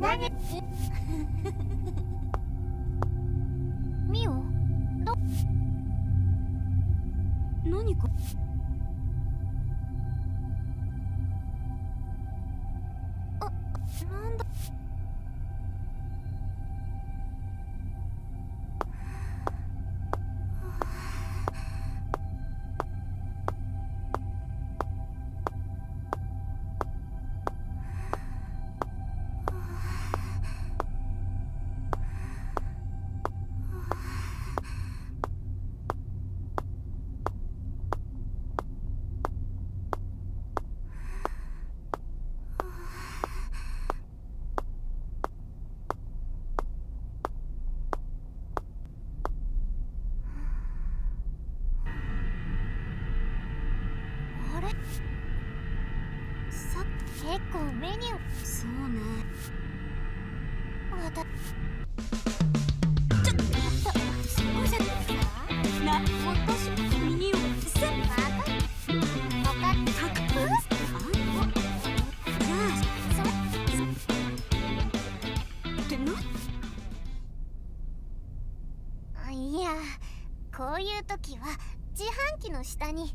何？ミオ？ど？何か？に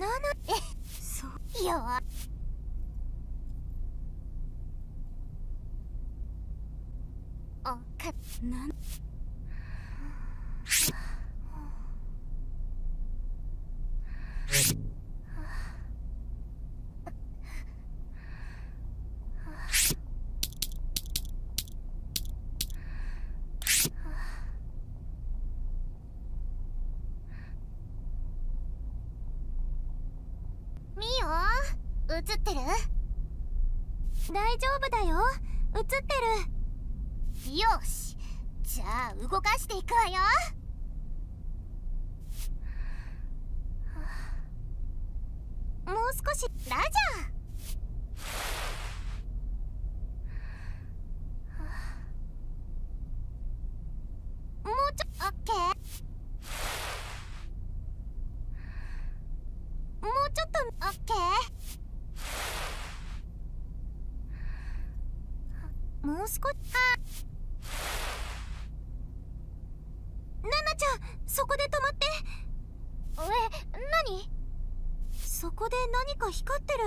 7えそう。や丈夫だよ。映ってる。よし。じゃあ動かしていくわよもう少しラジャーもうちょオッケーもうちょっとオッケーもう少しあナナちゃんそこで止まって。え何？そこで何か光ってる。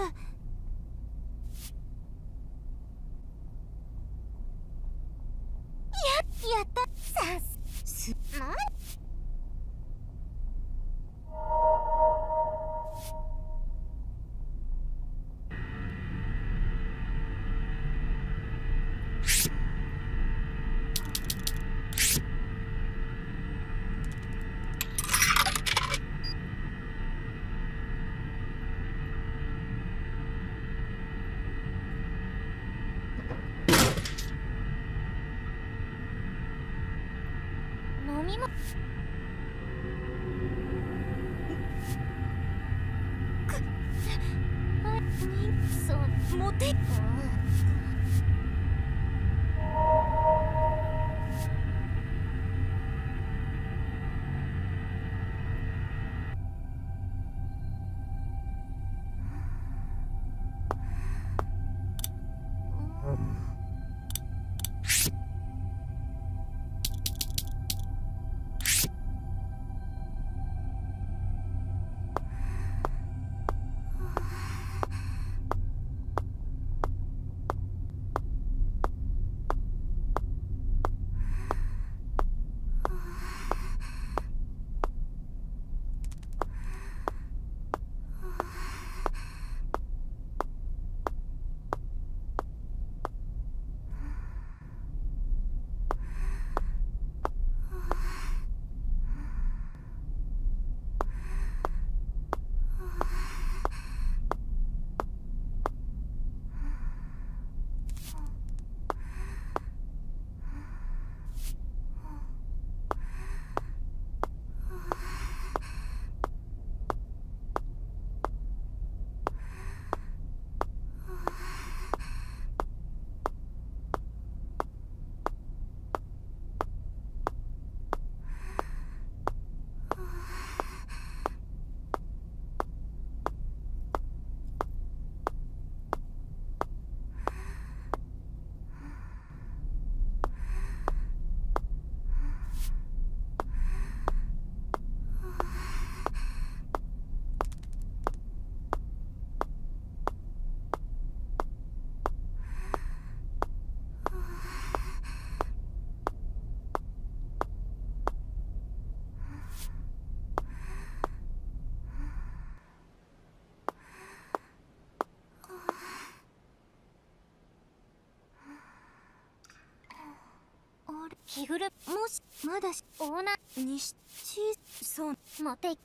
着ぐるもしまだしオーナーにしちそうモテ言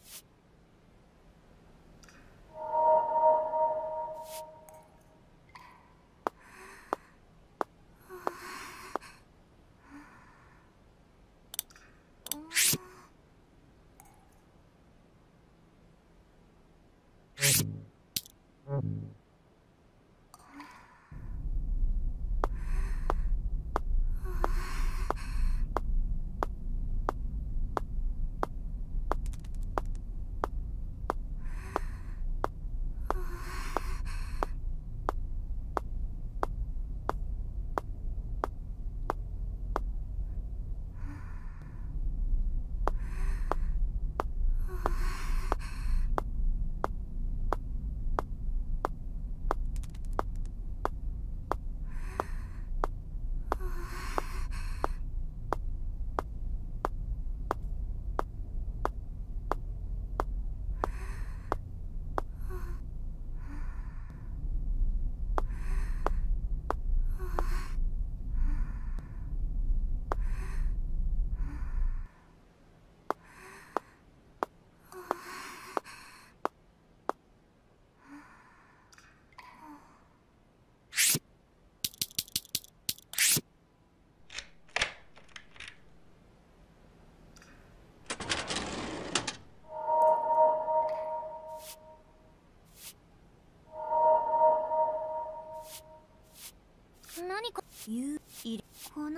いこのね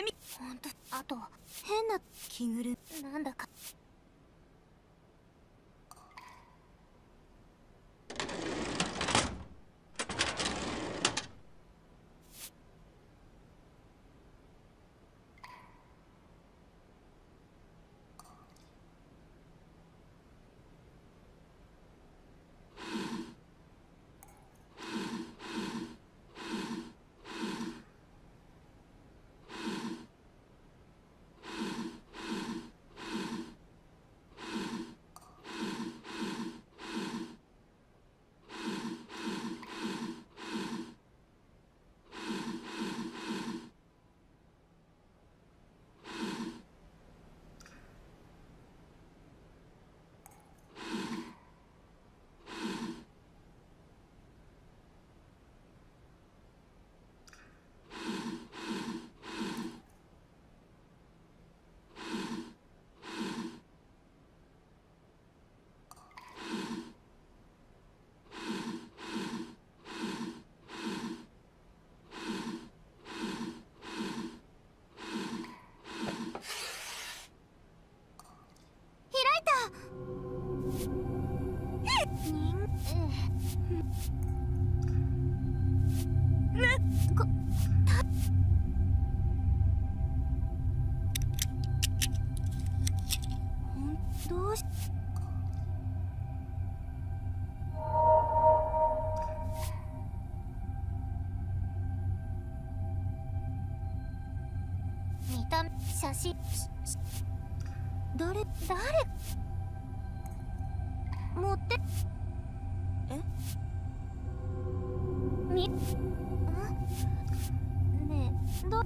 えみほんとあと変な着ぐるなんだか写真誰誰持ってみんねえど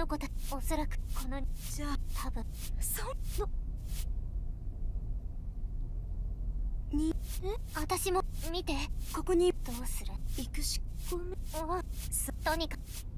の子たおそらくこのじゃあ多分そのにえ私も見てここにどうする行く。しごめんあとにかく。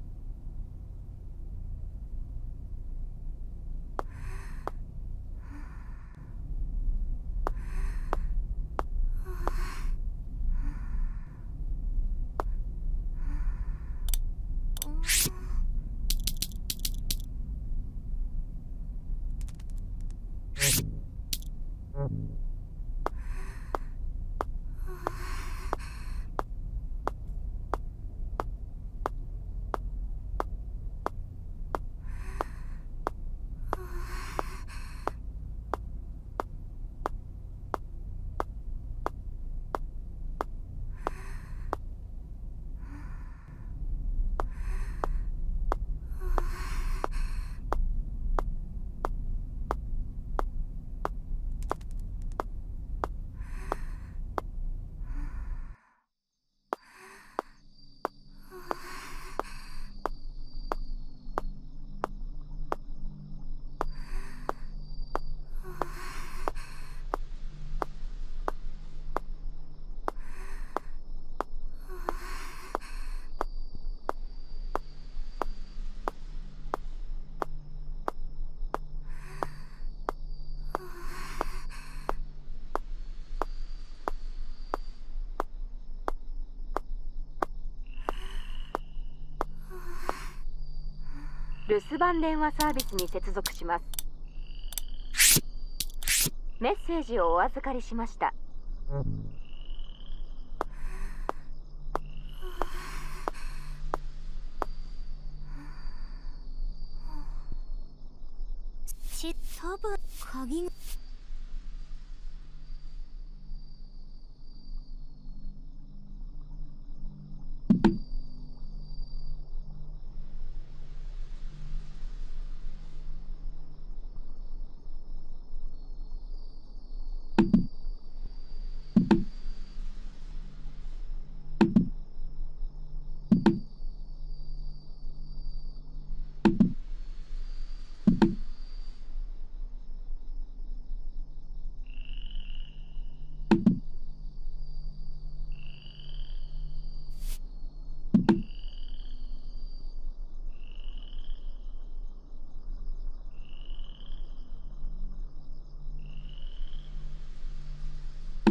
留守番電話サービスに接続します。メッセージをお預かりしました。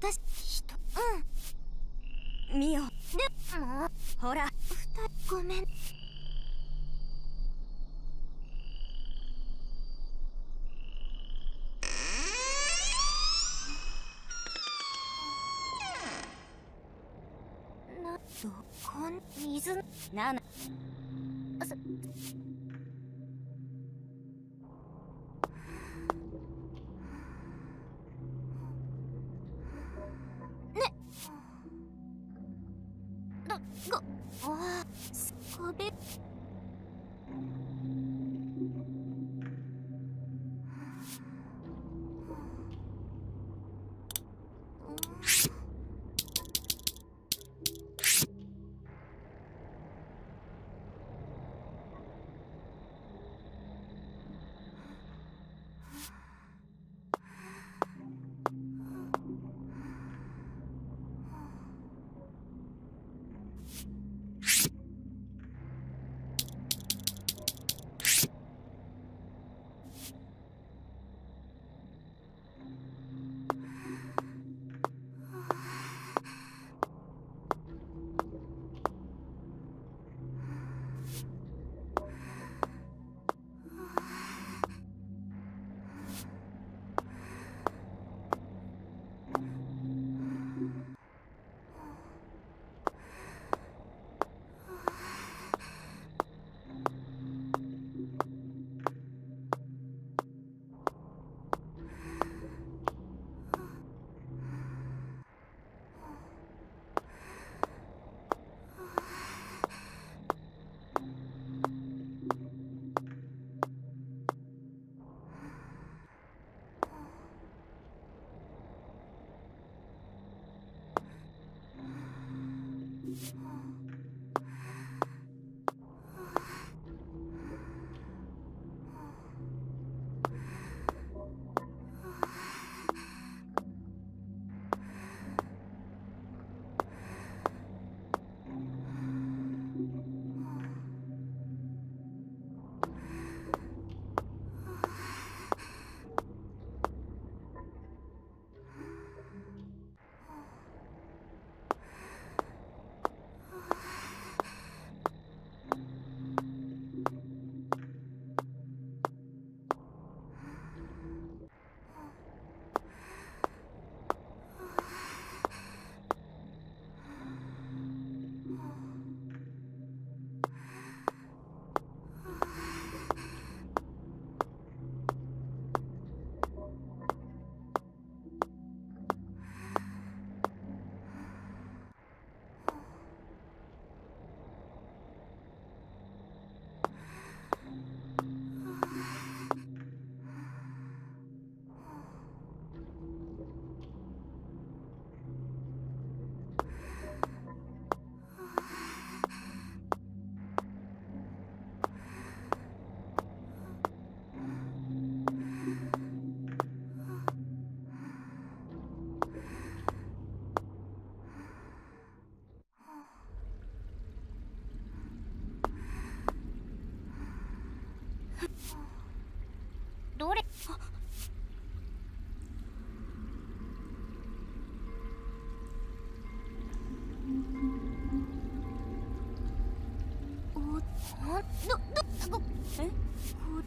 私人うん。見よでもほら二人ごめん。などこん水なな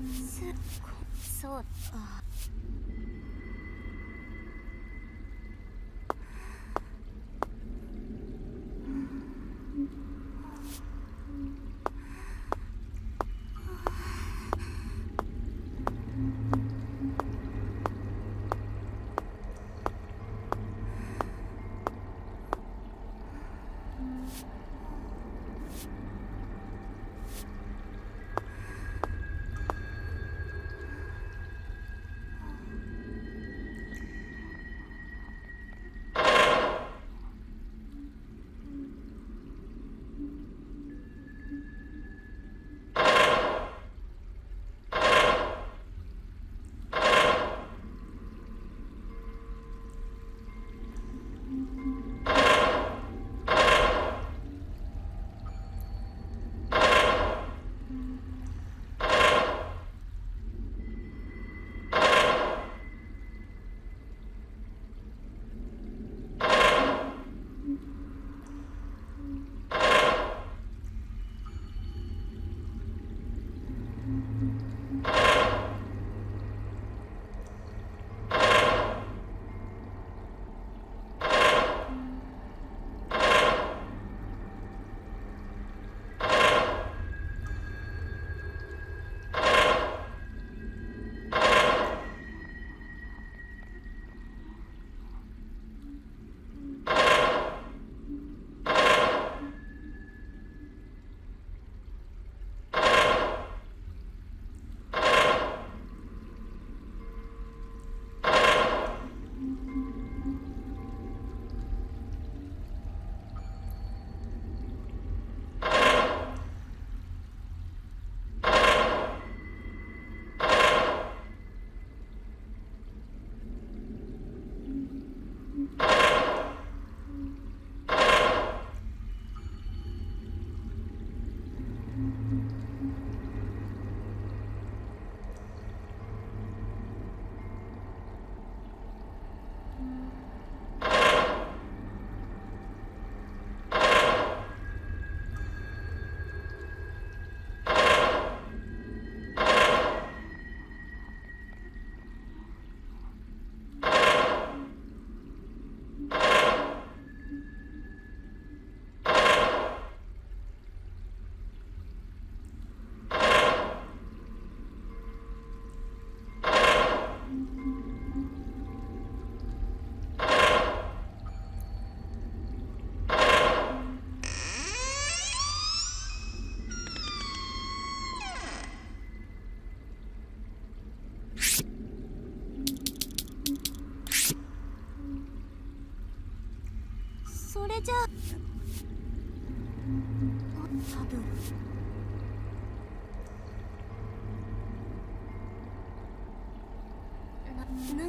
そそうあ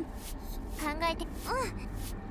考えて。うん。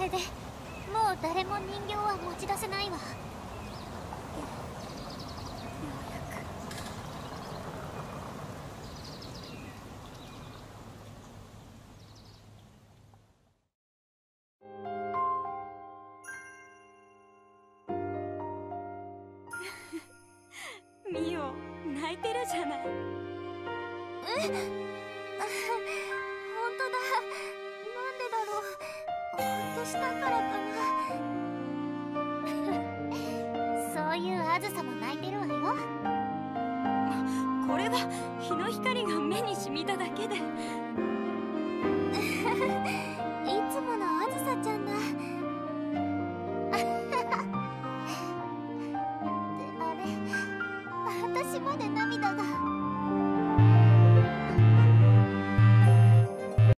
れでもう誰も人形は持ち出せないわ。